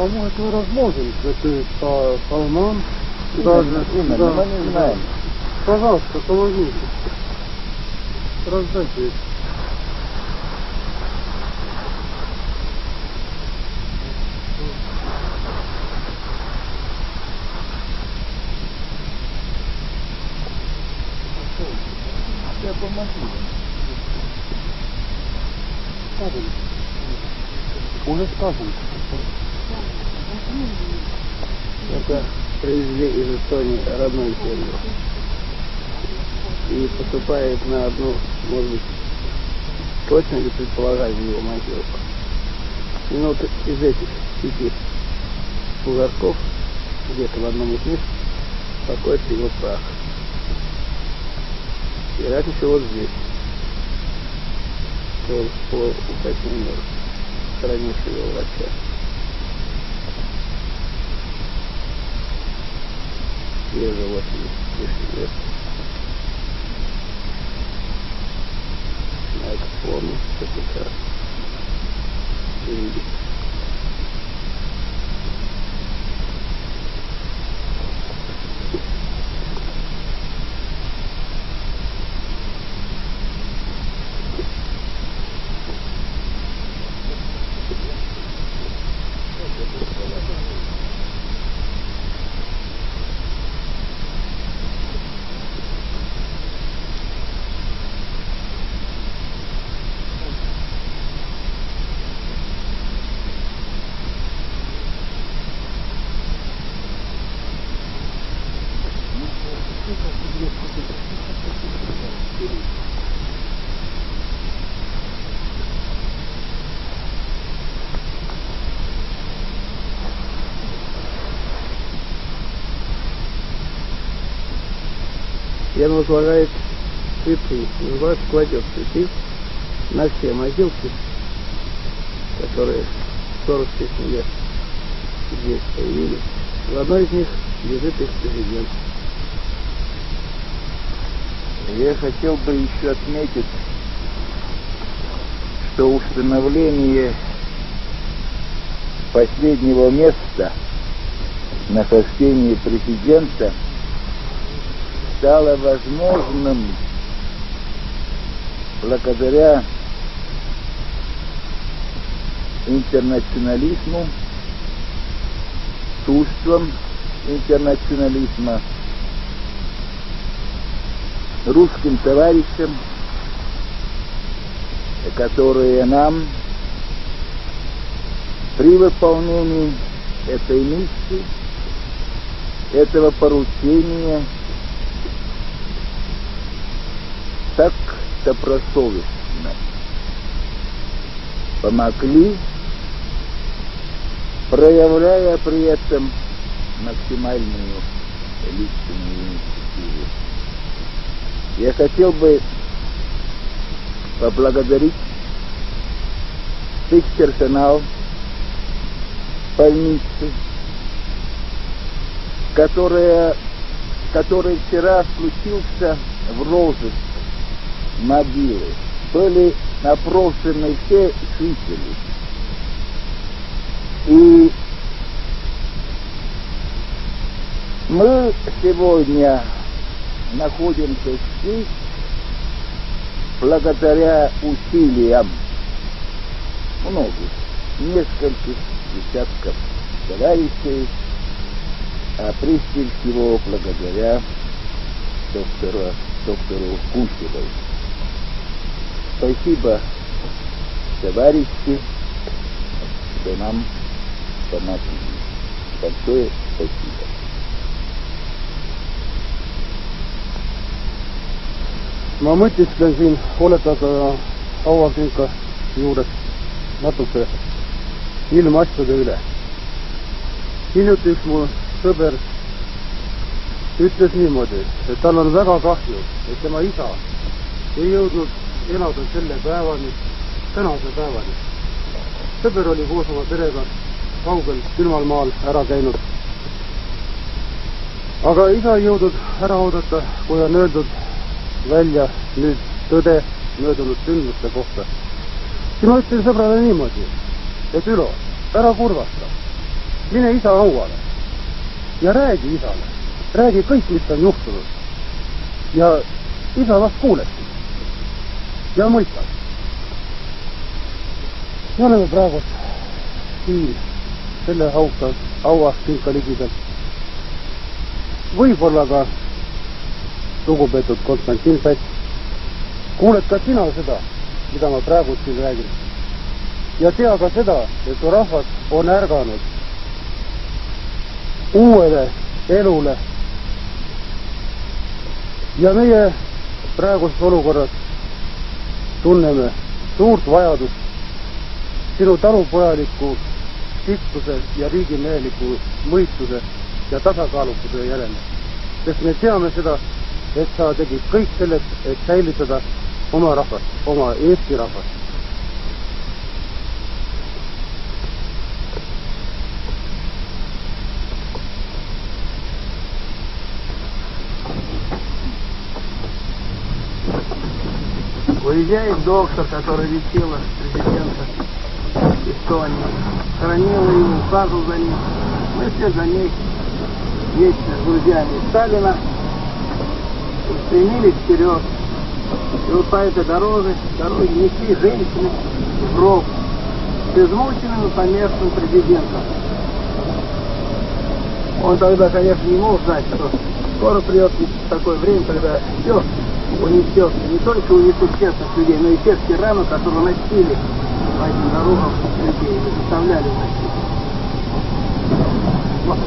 Может мы разложим это по холмам? Даже, Именно, да, мы не знаем. Пожалуйста, помогите. Раздайте. Я помогу. Уже сказано. Это привезли из Эстонии родную семью. И поступает на одну, может быть, точно ли предполагать его могилку. И вот из этих пяти бугорков, где-то в одном из них, покоится его прах. Вероятнее всего вот здесь. По, по уточнению хранившего врача. Свежего вот лишний лет. На эту форму КПК. Он возлагает цветы. И вас кладет цветы на все могилки, которые в Соровской семье здесь появились. В одной из них лежит их президент. Я хотел бы еще отметить, что установление последнего места нахождения президента стало возможным благодаря интернационализму, чувствам интернационализма, русским товарищам, которые нам при выполнении этой миссии, этого поручения так добросовестно помогли, проявляя при этом максимальную личную инициативу. Я хотел бы поблагодарить весь персонал больницы, которая, который вчера включился в розыск могилы. Были опрошены все жители. И мы сегодня находимся здесь благодаря усилиям многих, нескольких десятков товарищей, а прежде всего благодаря доктору, доктору Гусевой. Спасибо, товарищи, что нам помогли. Большое спасибо. ma mõtisklen siin hooletada hauakünka juures natuke ilmaasjade üle. hiljuti üks mu sõber ütles niimoodi, et tal on väga kahju, et tema isa ei jõudnud elada selle päevani, tänase päevani. sõber oli koos oma perega kaugel külmal maal ära käinud. aga isa ei jõudnud ära oodata, kui on öeldud välja nüüd tõde möödunud sündmuste kohta. siis ma ütlesin sõbrale niimoodi, et Ülo, ära kurvasta. mine isa hauale ja räägi isale, räägi kõik, mis on juhtunud. ja isa vast kuulebki ja mõistab. me oleme praegu siin selle auka, auastinka ligidal. võib-olla ka lugupeetud Konstantin Päts, kuuled ka sina seda, mida ma praegu siin räägin? ja tea ka seda, et rahvas on ärganud uuele elule. ja meie praeguses olukorras tunneme suurt vajadust sinu talupojaliku sitkuse ja riigimeheliku mõistuse ja tasakaalukuse järele. sest me teame seda, et sa tegid kõik selleks, et säilitada oma rahvast, oma Eesti rahvast. Уезжает доктор, который лечила президента Эстонии. Хоронила его, ухаживал за ним. Мы все за ней вечно с друзьями Сталина стремились вперед. И вот по этой дороге, дороге несли женщины в гроб с измученным и помершим президентом. Он тогда, конечно, не мог знать, что скоро придет такое время, когда все унесет, не только унесут честных людей, но и тех тиранов, которые носили по этим дорогам людей, заставляли носить. Вот.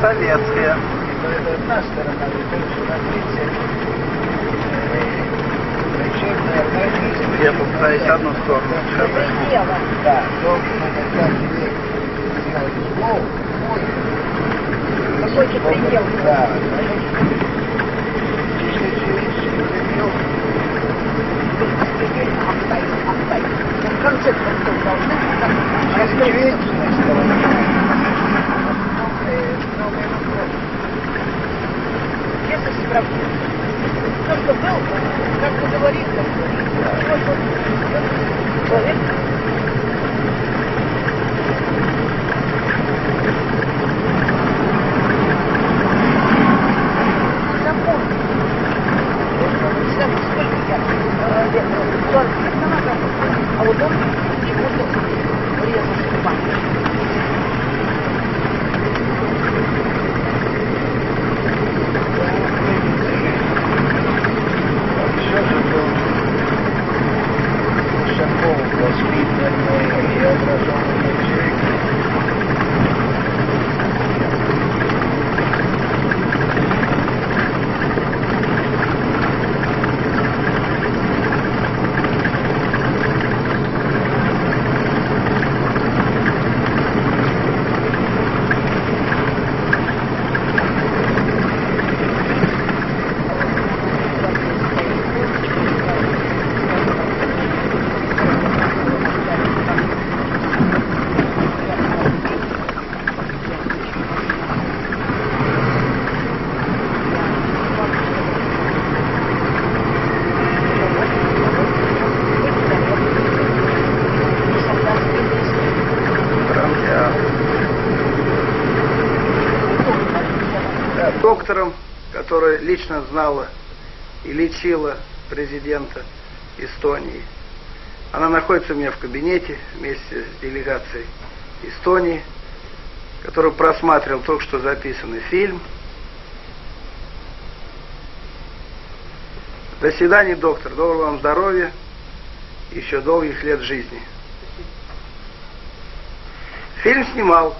Улица Советская. Это одна сторона, Я попытаюсь одну сторону. Возьму. Да, углов, Высокий предел. да, если через предел, В конце концов должны через ответственной стороны, Если справедливо. То, что был, как вы говорите, вот, вот, вот, человек запомнил. Представьте, сколько я э, лет, 40 лет назад, а вот он Ушаков воспитанный и образованный человек. Да, доктором, которая лично знала и лечила президента Эстонии. Она находится у меня в кабинете вместе с делегацией Эстонии, который просматривал только что записанный фильм. До свидания, доктор. Доброго вам здоровья еще долгих лет жизни. Фильм снимал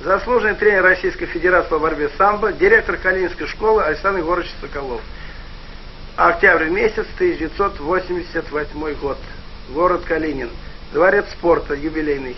заслуженный тренер Российской Федерации по борьбе с самбо, директор Калининской школы Александр Егорович Соколов. Октябрь месяц, 1988 год. Город Калинин. Дворец спорта, юбилейный.